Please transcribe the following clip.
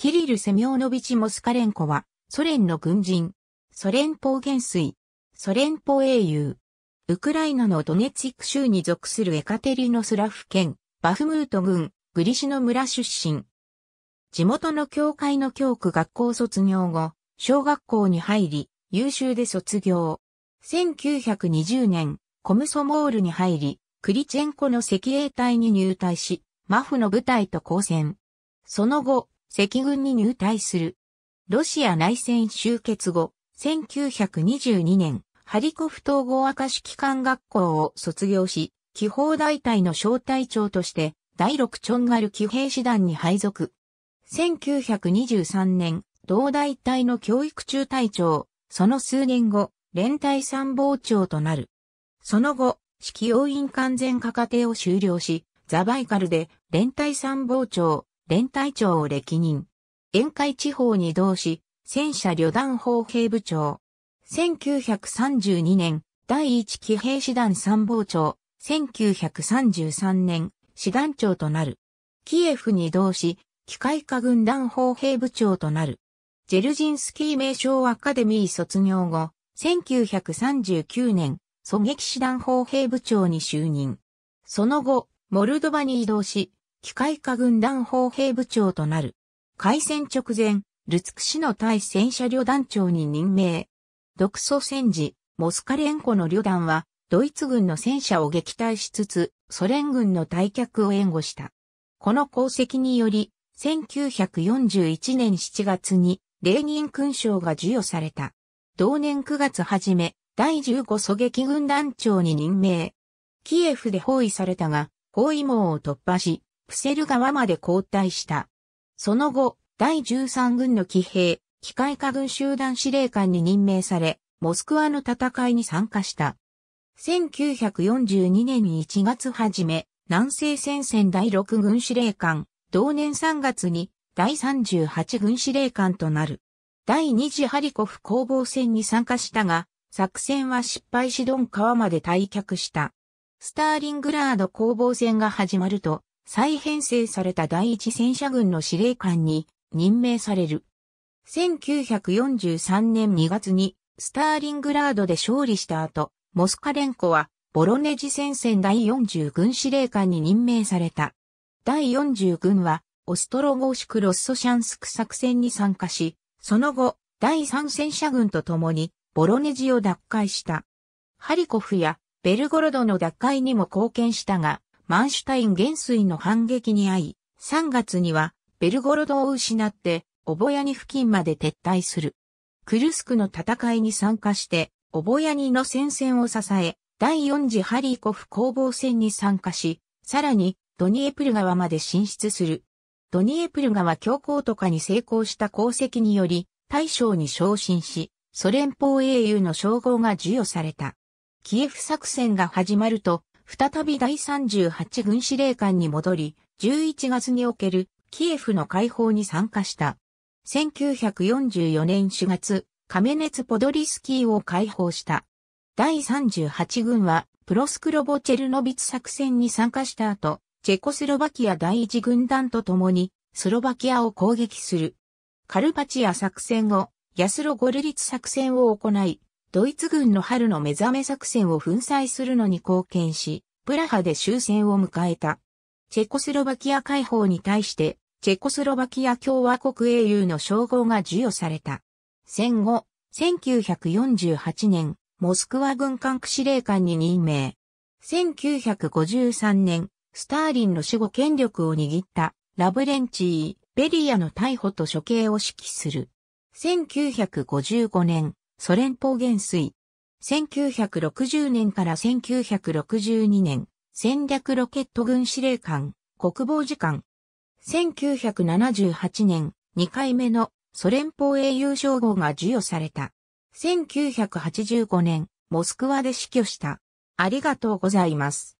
キリル・セミョーノビチ・モスカレンコは、ソ連の軍人、ソ連邦元帥、ソ連邦英雄、ウクライナのドネツィク州に属するエカテリノスラフ県、バフムート郡、グリシノ村出身。地元の教会の教区学校卒業後、小学校に入り、優秀で卒業。1920年、コムソモールに入り、クリチェンコの赤衛隊に入隊し、マフの部隊と交戦。その後、赤軍に入隊する。ロシア内戦終結後、1922年、ハリコフ統合明石機関学校を卒業し、気泡大隊の小隊長として、第六チョンガル騎兵士団に配属。1923年、同大隊の教育中隊長、その数年後、連隊参謀長となる。その後、指揮要員完全化過程を終了し、ザバイカルで連隊参謀長、連隊長を歴任。沿海地方に同し、戦車旅団砲兵部長。1932年、第一騎兵師団参謀長。1933年、師団長となる。キエフに同し、機械化軍団砲兵部長となる。ジェルジンスキー名称アカデミー卒業後、1939年、狙撃師団砲兵部長に就任。その後、モルドバに移動し、機械化軍団砲兵部長となる。開戦直前、ルツク市の対戦車旅団長に任命。独ソ戦時、モスカレンコの旅団は、ドイツ軍の戦車を撃退しつつ、ソ連軍の退却を援護した。この功績により、1941年7月に、レーニン勲章が授与された。同年9月初め、第15狙撃軍団長に任命。キエフで包囲されたが、包囲網を突破し、プセル川まで後退した。その後、第13軍の騎兵、機械化軍集団司令官に任命され、モスクワの戦いに参加した。1942年1月初め、南西戦線第6軍司令官、同年3月に第38軍司令官となる。第2次ハリコフ攻防戦に参加したが、作戦は失敗しドン川まで退却した。スターリングラード攻防戦が始まると、再編成された第一戦車軍の司令官に任命される。1943年2月にスターリングラードで勝利した後、モスカレンコはボロネジ戦線第40軍司令官に任命された。第40軍はオストロゴーシクロッソシャンスク作戦に参加し、その後、第3戦車軍と共にボロネジを奪回した。ハリコフやベルゴロドの奪回にも貢献したが、マンシュタイン元帥の反撃に遭い、3月にはベルゴロドを失って、オボヤニ付近まで撤退する。クルスクの戦いに参加して、オボヤニの戦線を支え、第4次ハリーコフ攻防戦に参加し、さらにドニエプル川まで進出する。ドニエプル川強行とかに成功した功績により、大将に昇進し、ソ連邦英雄の称号が授与された。キエフ作戦が始まると、再び第38軍司令官に戻り、11月におけるキエフの解放に参加した。1944年4月、カメネツポドリスキーを解放した。第38軍は、プロスクロボチェルノビツ作戦に参加した後、チェコスロバキア第一軍団と共に、スロバキアを攻撃する。カルパチア作戦後、ヤスロゴルリツ作戦を行い、ドイツ軍の春の目覚め作戦を粉砕するのに貢献し、プラハで終戦を迎えた。チェコスロバキア解放に対して、チェコスロバキア共和国英雄の称号が授与された。戦後、1948年、モスクワ軍管区司令官に任命。1953年、スターリンの守護権力を握ったラブレンチー、ベリアの逮捕と処刑を指揮する。1955年、ソ連邦元帥。1960年から1962年、戦略ロケット軍司令官、国防次官、1978年、2回目のソ連邦英雄称号が授与された。1985年、モスクワで死去した。ありがとうございます。